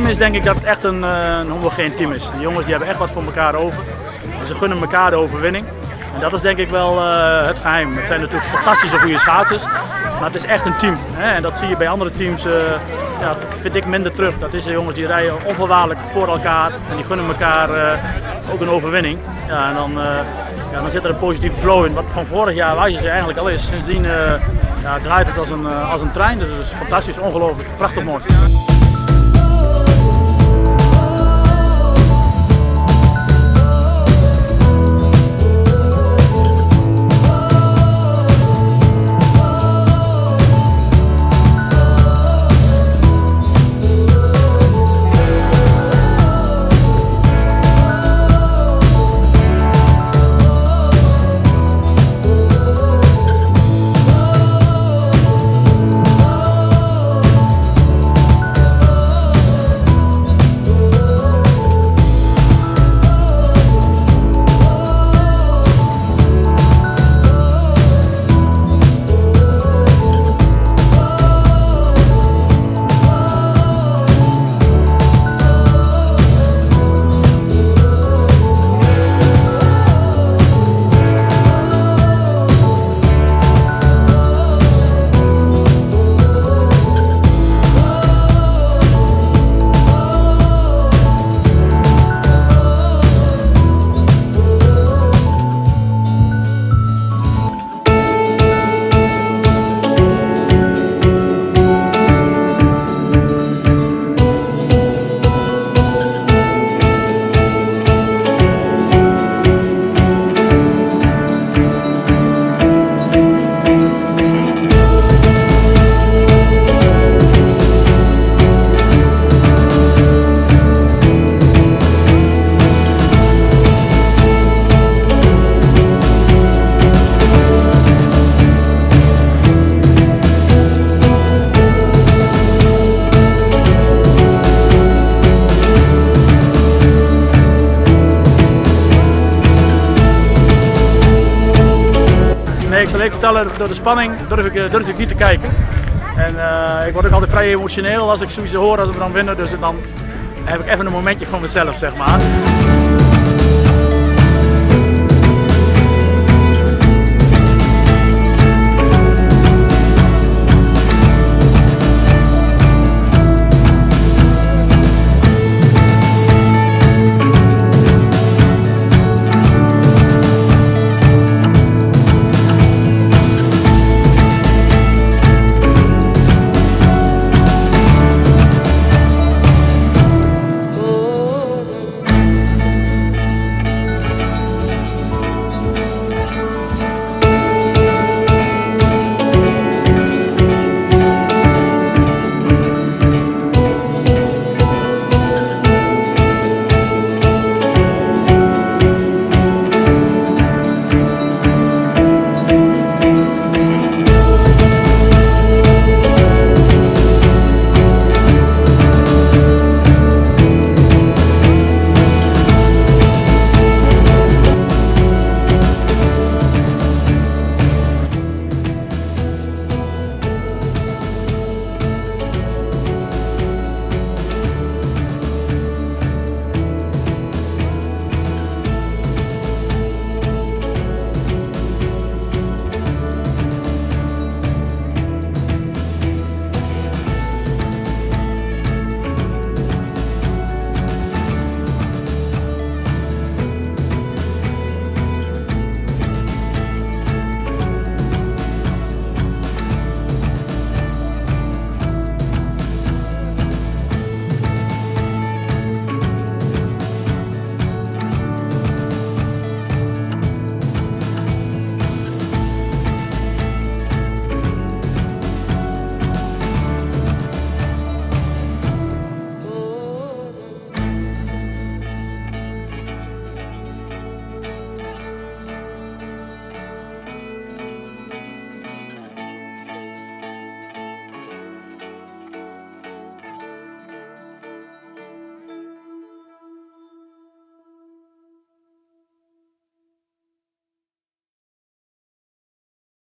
is denk ik dat het echt een, uh, een homogeen team is. De jongens die hebben echt wat voor elkaar over. En ze gunnen elkaar de overwinning. En dat is denk ik wel uh, het geheim. Het zijn natuurlijk fantastische goede schaatsers. Maar het is echt een team. Hè? En dat zie je bij andere teams, uh, ja, vind ik minder terug. Dat is de jongens die rijden onvoorwaardelijk voor elkaar. En die gunnen elkaar ook een overwinning. Ja, en dan, ja, dan zit er een positieve flow in. Wat van vorig jaar was je eigenlijk al is. Sindsdien ja, draait het als een, als een trein. Dus dat is fantastisch, ongelooflijk, prachtig mooi. Ik zal even vertellen, door de spanning durf ik, durf ik niet te kijken. En uh, ik word ook altijd vrij emotioneel als ik zoiets hoor als we dan winnen. Dus dan heb ik even een momentje van mezelf, zeg maar.